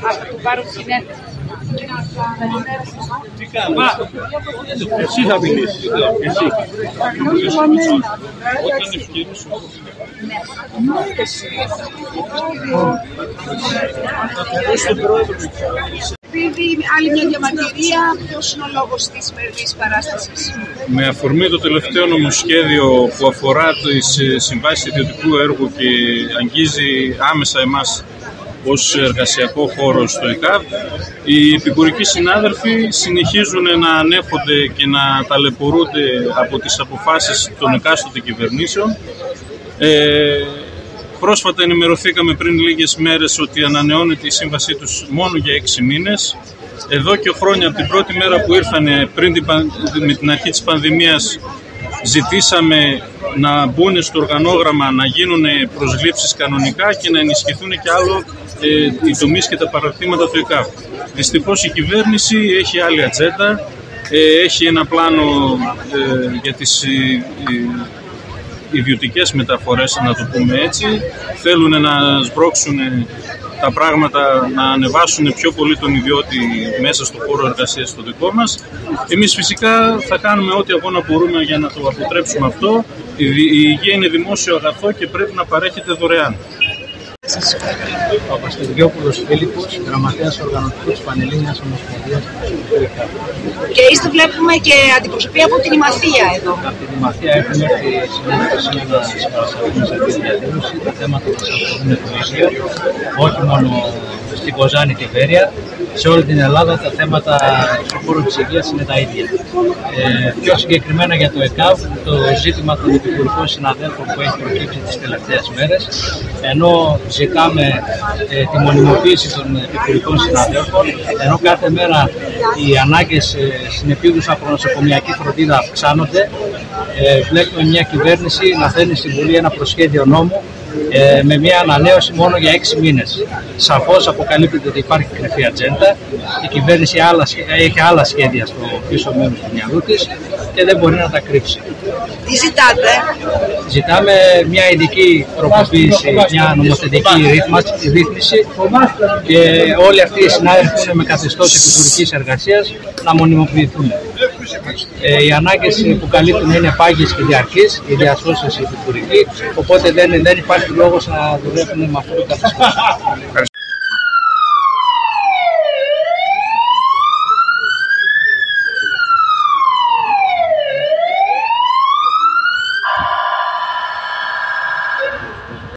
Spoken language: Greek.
Θα του πάρω συνέντευξη. Εσύ θα μιλήσεις. Εσύ. Επειδή άλλη μια διαμαρτυρία, ποιος είναι ο λόγος της σημερινής παράστασης; Με αφορμή το τελευταίο νομοσχέδιο που αφορά τις ε, συμβάσεις ιδιωτικού έργου και αγγίζει άμεσα εμάς ως εργασιακό χώρο στο ΕΚΑΒ, οι επικουρικοί συνάδελφοι συνεχίζουν να ανέφονται και να ταλαιπωρούνται από τις αποφάσεις των εκάστοτε κυβερνήσεων. Ε, πρόσφατα ενημερωθήκαμε πριν λίγες μέρες ότι ανανεώνεται η σύμβασή τους μόνο για έξι μήνες. Εδώ και χρόνια από την πρώτη μέρα που ήρθαν πριν την, με την αρχή της πανδημίας ζητήσαμε να μπουν στο οργανόγραμμα, να γίνουν προσλήψεις κανονικά και να ενισχυθούν και άλλο ε, οι τομείς και τα παραρτήματα του ΕΚΑΒ. Δυστυχώς η κυβέρνηση έχει άλλη ατζέντα, ε, έχει ένα πλάνο ε, για τις ε, ιδιωτικές μεταφορές, να το πούμε έτσι. Θέλουν να σμπρώξουν τα πράγματα, να ανεβάσουν πιο πολύ τον ιδιώτη μέσα στο χώρο εργασίας στο δικό μας. Εμείς φυσικά θα κάνουμε ό,τι αγώνα μπορούμε για να το αποτρέψουμε αυτό. Η υγεία είναι δημόσιο αγαθό και πρέπει να παρέχεται δωρεάν. Παπαστηριόπουλο Φίλιππος, γραμματέας οργανωτικού τη Πανελλήνιας Ομοσπονδίας Και είστε βλέπουμε και αντιπροσωπεία από την Ημαθία εδώ. Από την Ημαθία έχουμε έρθει συνέντευξη σήμερα σε αυτή τη διαδήλωση. Τα θέματα που αφορούν το Υγείο, όχι μόνο στην Κοζάνη και Βέρεια, σε όλη την Ελλάδα τα θέματα στον χώρο της υγεία είναι τα ίδια. Ε, πιο συγκεκριμένα για το ΕΚΑΒ, το ζήτημα των επικουρικών συναδέλφων που έχει προκύψει τις τελευταίες μέρες, ενώ ζητάμε ε, τη μονιμοποίηση των επικουρικών συναδέλφων, ενώ κάθε μέρα οι ανάγκες ε, στην επίγουσα προνοσοκομιακή φροντίδα αυξάνονται, ε, βλέπουμε μια κυβέρνηση να φέρνει στην Βουλή ένα προσχέδιο νόμου ε, με μια ανανέωση μόνο για έξι μήνες. Σαφώς αποκαλύπτεται ότι υπάρχει κρυφή ατζέντα, η κυβέρνηση άλλα, έχει άλλα σχέδια στο πίσω μέρος του μυαλού της και δεν μπορεί να τα κρύψει. Τι ζητάτε; Ζητάμε μια ειδική τροποποίηση, μια νομοθετική ρύθμιση και όλοι αυτοί οι συνάδελφοι που είναι με καθεστώς επικουρικής εργασίας να μονιμοποιηθούν. Ε, οι ανάγκες που καλύπτουν είναι πάγιες και διαρκείς, οι διασώσει επικουρική, οπότε δεν, δεν υπάρχει λόγος να δουλεύουν με αυτό το καθεστώς.